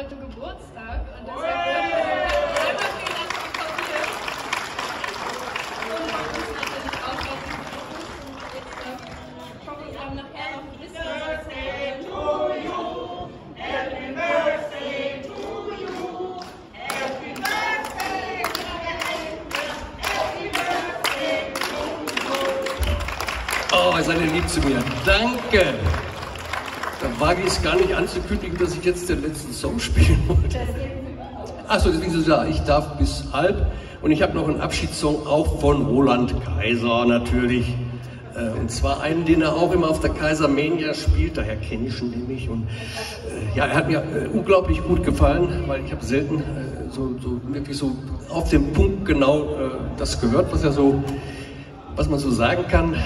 heute Geburtstag und deshalb einmal vielen Dank für Papier. Und bei uns natürlich auch noch jetzt, äh, ich hoffe, wir haben nachher noch ein bisschen was. Oh, seid ihr lieb zu mir. Danke. Da wage ich es gar nicht anzukündigen, dass ich jetzt den letzten Song spielen wollte. Achso, deswegen so ja, ich darf bis halb. Und ich habe noch einen Abschiedssong auch von Roland Kaiser natürlich. Äh, Und zwar einen, den er auch immer auf der Kaisermania spielt, daher kenne ich ihn nämlich. Und äh, ja, er hat mir äh, unglaublich gut gefallen, weil ich habe selten so, so wirklich so auf den Punkt genau das gehört, was er so, was man so sagen kann.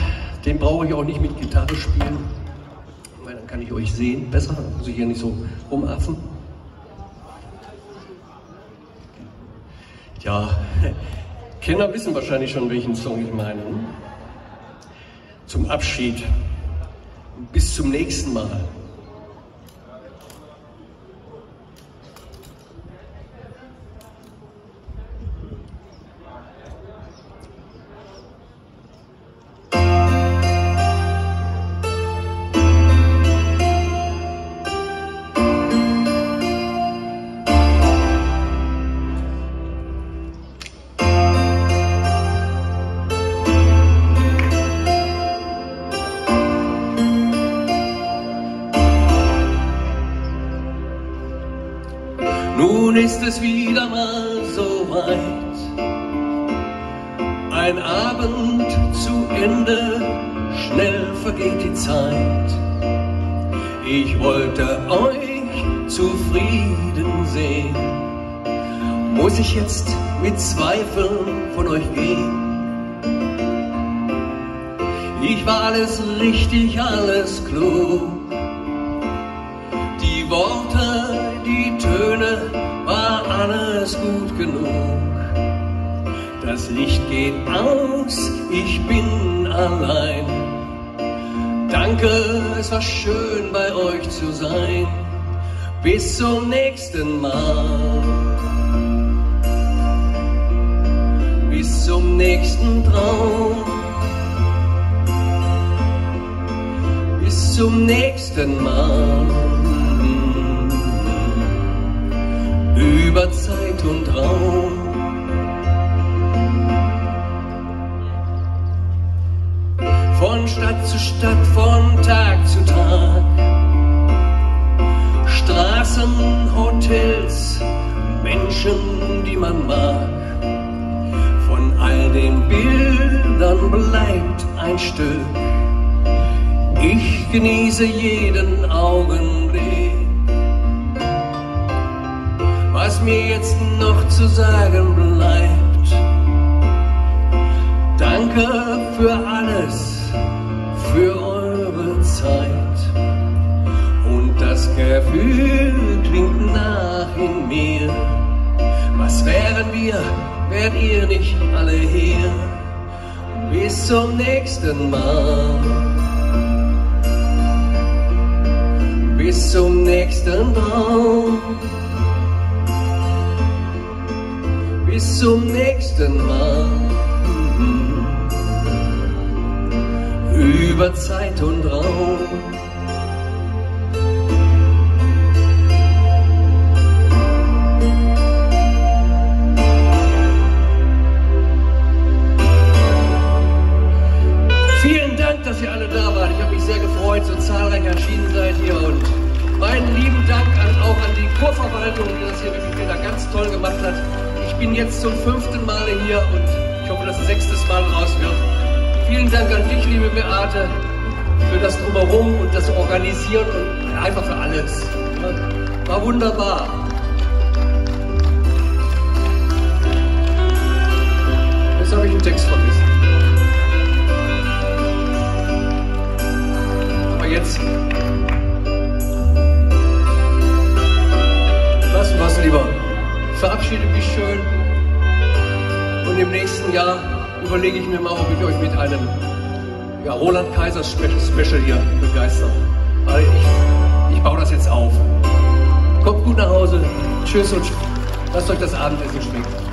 Den brauche ich auch nicht mit Gitarre spielen, weil dann kann ich euch sehen besser, muss ich hier nicht so rumaffen. Ja, Kenner wissen wahrscheinlich schon, welchen Song ich meine. hm? Zum Abschied. Bis zum nächsten Mal. Nun ist es wieder mal so weit. Ein Abend zu Ende, schnell vergeht die Zeit. Ich wollte euch zufrieden sehen. Muss ich jetzt mit Zweifeln von euch gehen? Ich war alles richtig, alles klug. Die Worte, War alles gut genug. Das Licht geht aus, ich bin allein. Danke, es war schön bei euch zu sein. Bis zum nächsten Mal. Bis zum nächsten Traum. Bis zum nächsten Mal. Zeit und Raum. Von Stadt zu Stadt, von Tag zu Tag. Straßen, Hotels, Menschen, die man mag. Von all den Bildern bleibt ein Stück. Ich genieße jeden Augenblick. Mir jetzt noch zu sagen bleibt. Danke für alles, für eure Zeit. Und das Gefühl klingt nach in mir. Was wären wir, wärt ihr nicht alle hier? Bis zum nächsten Mal. Bis zum nächsten Traum. Zum nächsten Mal. Über Zeit und Raum. Vielen Dank, dass ihr alle da wart. Ich habe mich sehr gefreut, so zahlreich erschienen seid ihr. Und meinen lieben Dank an, auch an die Kurverwaltung, die das hier wirklich Ich bin jetzt zum fünften Male hier und ich hoffe, dass ein sechstes Mal raus wird. Vielen Dank an dich, liebe Beate, für das Drumherum und das Organisieren und einfach für alles. War wunderbar. Jetzt habe ich einen Text vergessen. Verabschiede mich schön. Und im nächsten Jahr überlege ich mir mal, ob ich euch mit einem ja, Roland Kaiser Special, hier begeistere. Weil ich, ich baue das jetzt auf. Kommt gut nach Hause. Tschüss und lasst euch das Abendessen schmecken.